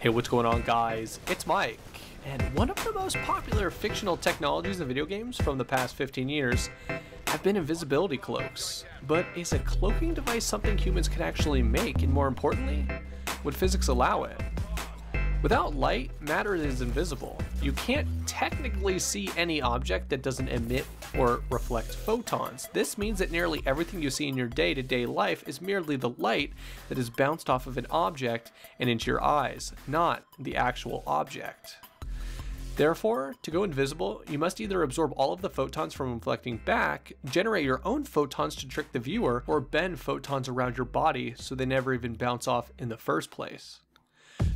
Hey, what's going on, guys? It's Mike, and one of the most popular fictional technologies in video games from the past 15 years have been invisibility cloaks. But is a cloaking device something humans can actually make, and more importantly, would physics allow it? Without light, matter is invisible. You can't technically see any object that doesn't emit or reflect photons. This means that nearly everything you see in your day-to-day life is merely the light that is bounced off of an object and into your eyes, not the actual object. Therefore, to go invisible, you must either absorb all of the photons from reflecting back, generate your own photons to trick the viewer, or bend photons around your body so they never even bounce off in the first place.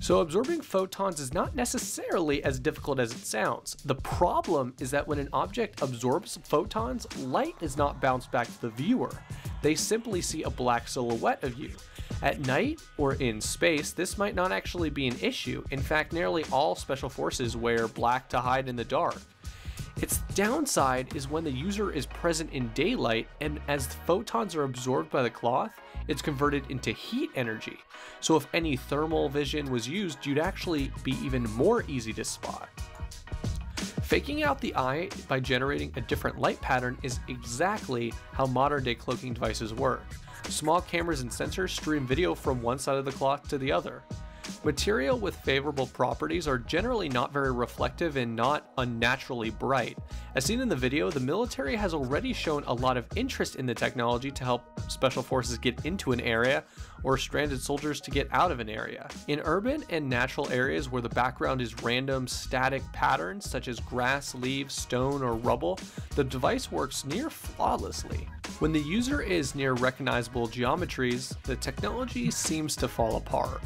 So absorbing photons is not necessarily as difficult as it sounds. The problem is that when an object absorbs photons, light is not bounced back to the viewer. They simply see a black silhouette of you. At night or in space, this might not actually be an issue. In fact, nearly all special forces wear black to hide in the dark. Its downside is when the user is present in daylight and as photons are absorbed by the cloth, it's converted into heat energy. So if any thermal vision was used, you'd actually be even more easy to spot. Faking out the eye by generating a different light pattern is exactly how modern day cloaking devices work. Small cameras and sensors stream video from one side of the cloth to the other. Material with favorable properties are generally not very reflective and not unnaturally bright. As seen in the video, the military has already shown a lot of interest in the technology to help special forces get into an area or stranded soldiers to get out of an area. In urban and natural areas where the background is random static patterns such as grass, leaves, stone, or rubble, the device works near flawlessly. When the user is near recognizable geometries, the technology seems to fall apart.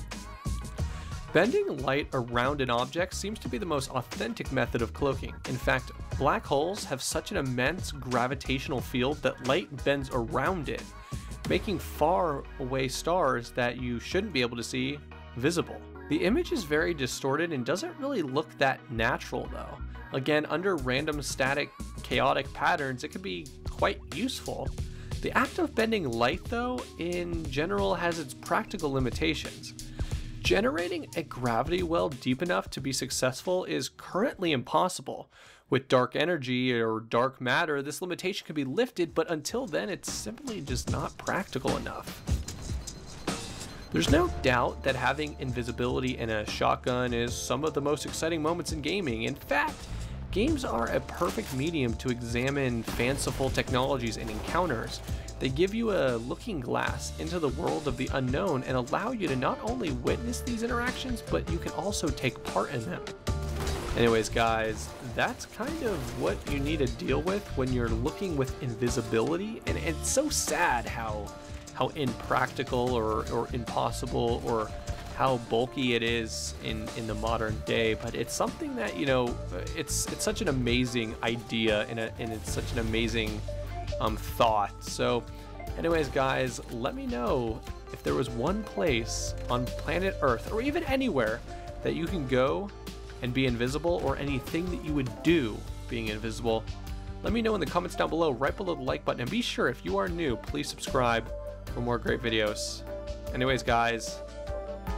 Bending light around an object seems to be the most authentic method of cloaking. In fact, black holes have such an immense gravitational field that light bends around it, making far away stars that you shouldn't be able to see visible. The image is very distorted and doesn't really look that natural though. Again, under random static chaotic patterns, it can be quite useful. The act of bending light though, in general has its practical limitations. Generating a gravity well deep enough to be successful is currently impossible. With dark energy or dark matter, this limitation can be lifted, but until then, it's simply just not practical enough. There's no doubt that having invisibility in a shotgun is some of the most exciting moments in gaming. In fact, games are a perfect medium to examine fanciful technologies and encounters. They give you a looking glass into the world of the unknown and allow you to not only witness these interactions, but you can also take part in them. Anyways, guys, that's kind of what you need to deal with when you're looking with invisibility. And it's so sad how how impractical or, or impossible or how bulky it is in, in the modern day, but it's something that, you know, it's it's such an amazing idea and, a, and it's such an amazing um, thought. So, anyways, guys, let me know if there was one place on planet Earth or even anywhere that you can go and be invisible or anything that you would do being invisible. Let me know in the comments down below, right below the like button. And be sure, if you are new, please subscribe for more great videos. Anyways, guys,